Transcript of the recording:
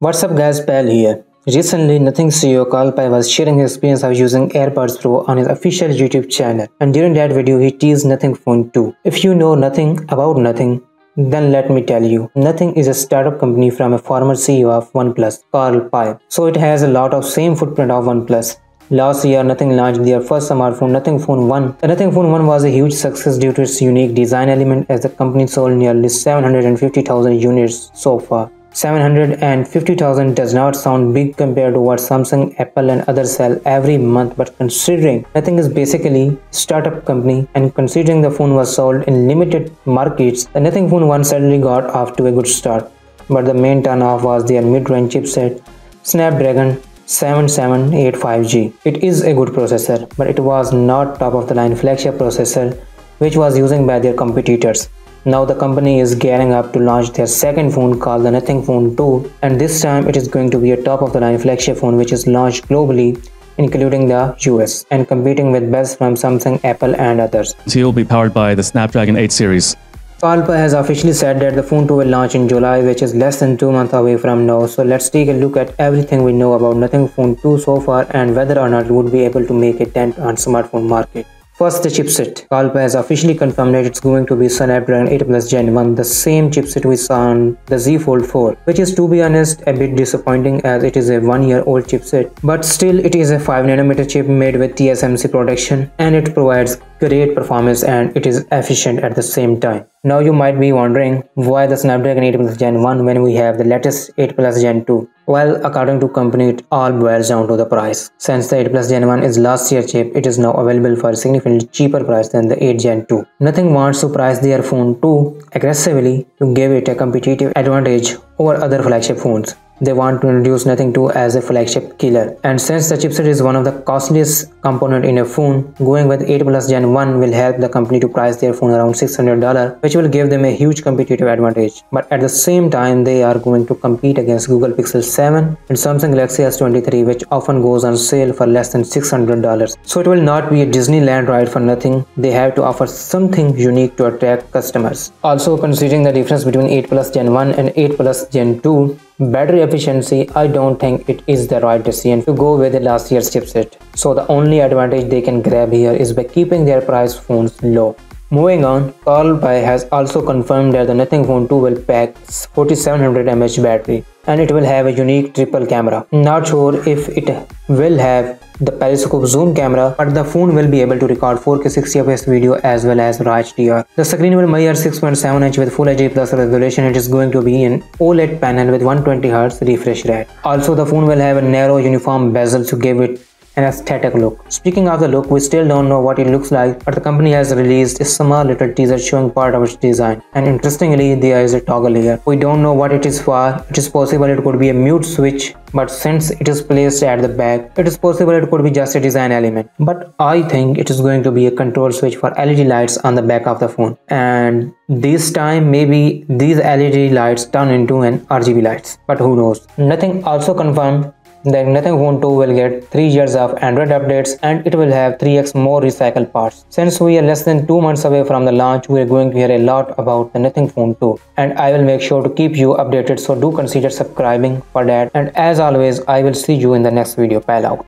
What's up guys, Pal here. Recently, Nothing CEO Carl Pei was sharing his experience of using AirPods Pro on his official YouTube channel and during that video he teased Nothing Phone 2. If you know nothing about Nothing, then let me tell you, Nothing is a startup company from a former CEO of OnePlus, Carl Pei. So it has a lot of same footprint of OnePlus. Last year, Nothing launched their first smartphone, Nothing Phone 1. The Nothing Phone 1 was a huge success due to its unique design element as the company sold nearly 750,000 units so far. 750,000 does not sound big compared to what Samsung, Apple and others sell every month but considering Nothing is basically startup company and considering the phone was sold in limited markets, the Nothing Phone 1 certainly got off to a good start. But the main turnoff was their mid-range chipset, Snapdragon 7785G. It is a good processor, but it was not top of the line flagship processor which was used by their competitors. Now the company is gearing up to launch their second phone called the Nothing Phone 2 and this time it is going to be a top of the line flagship phone which is launched globally including the US and competing with best from Samsung, Apple and others. It will be powered by the Snapdragon 8 series. Carl has officially said that the phone 2 will launch in July which is less than 2 months away from now so let's take a look at everything we know about Nothing Phone 2 so far and whether or not it would be able to make a dent on smartphone market. First, the chipset. Pei has officially confirmed that it's going to be Snapdragon 8 Plus Gen 1, the same chipset we saw on the Z Fold 4, which is to be honest a bit disappointing as it is a one year old chipset. But still, it is a 5nm chip made with TSMC production and it provides great performance and it is efficient at the same time. Now you might be wondering why the Snapdragon 8 Plus Gen 1 when we have the latest 8 Plus Gen 2. Well, according to company, it all boils down to the price. Since the 8 Plus Gen 1 is last year chip, it is now available for significantly cheaper price than the 8 Gen 2. Nothing wants to price their phone too aggressively to give it a competitive advantage over other flagship phones they want to introduce nothing to as a flagship killer. And since the chipset is one of the costliest component in a phone going with 8 plus gen 1 will help the company to price their phone around $600 which will give them a huge competitive advantage. But at the same time they are going to compete against google pixel 7 and samsung galaxy s23 which often goes on sale for less than $600 so it will not be a disneyland ride for nothing. They have to offer something unique to attract customers. Also considering the difference between 8 plus gen 1 and 8 plus gen 2 Battery efficiency, I don't think it is the right decision to go with the last year's chipset. So the only advantage they can grab here is by keeping their price phones low. Moving on, Carl Pei has also confirmed that the Nothing Phone 2 will pack 4700 mAh battery and it will have a unique triple camera. Not sure if it will have the periscope zoom camera but the phone will be able to record 4K 60fps video as well as RAW HDR. The screen will measure 6.7 inch with Full HD plus resolution it is going to be an OLED panel with 120Hz refresh rate. Also the phone will have a narrow uniform bezel to give it an aesthetic look. Speaking of the look, we still don't know what it looks like, but the company has released a small little teaser showing part of its design. And interestingly, there is a toggle here. We don't know what it is for. It is possible it could be a mute switch, but since it is placed at the back, it is possible it could be just a design element. But I think it is going to be a control switch for LED lights on the back of the phone. And this time maybe these LED lights turn into an RGB lights, but who knows. Nothing also confirmed the Nothing Phone 2 will get 3 years of Android updates and it will have 3x more recycled parts. Since we are less than 2 months away from the launch, we are going to hear a lot about the Nothing Phone 2 and I will make sure to keep you updated so do consider subscribing for that and as always I will see you in the next video. Pal out.